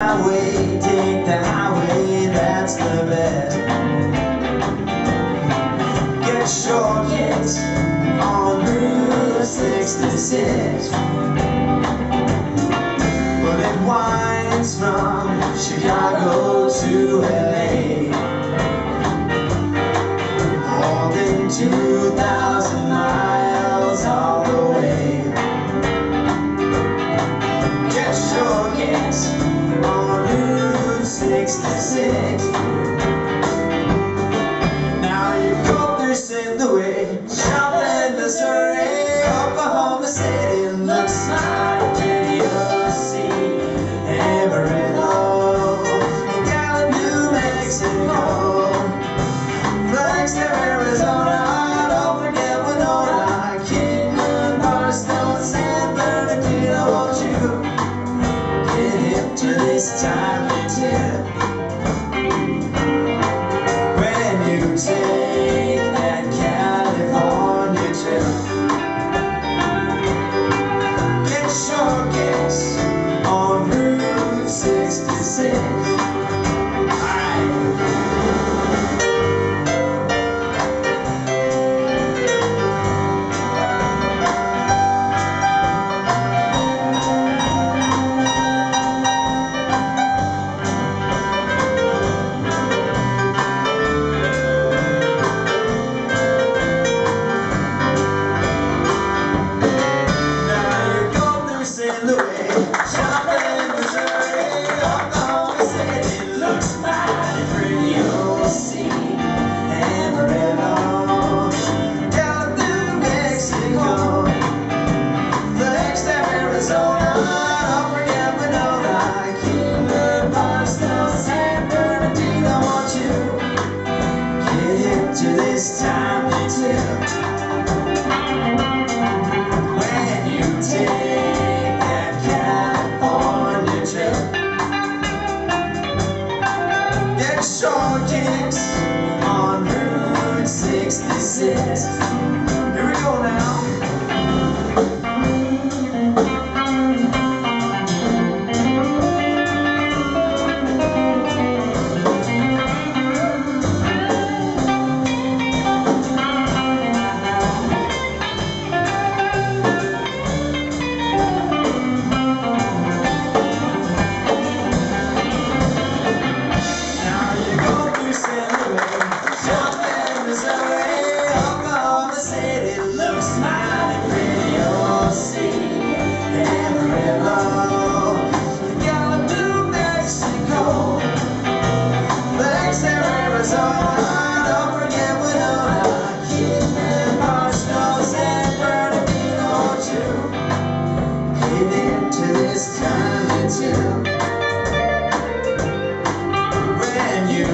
highway, take the highway, that's the best. Get your kids on Route 66. Well, it winds from Chicago to LA. 66 Now you go through Saint Louis Shopping Missouri Oklahoma City looks like DOC Amarillo Gallup, New Mexico. Flagstaff, Arizona. Don't forget Won't you get hip to this time? six on Route 66.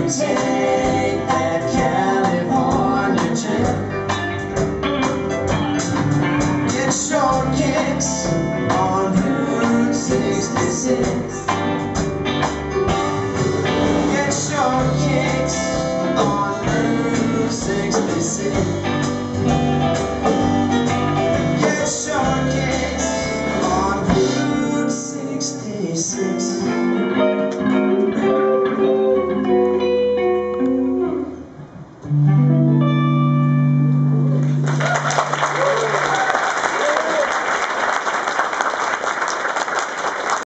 take that California trip. Get short kicks on Route 66. Get kicks on Route 66.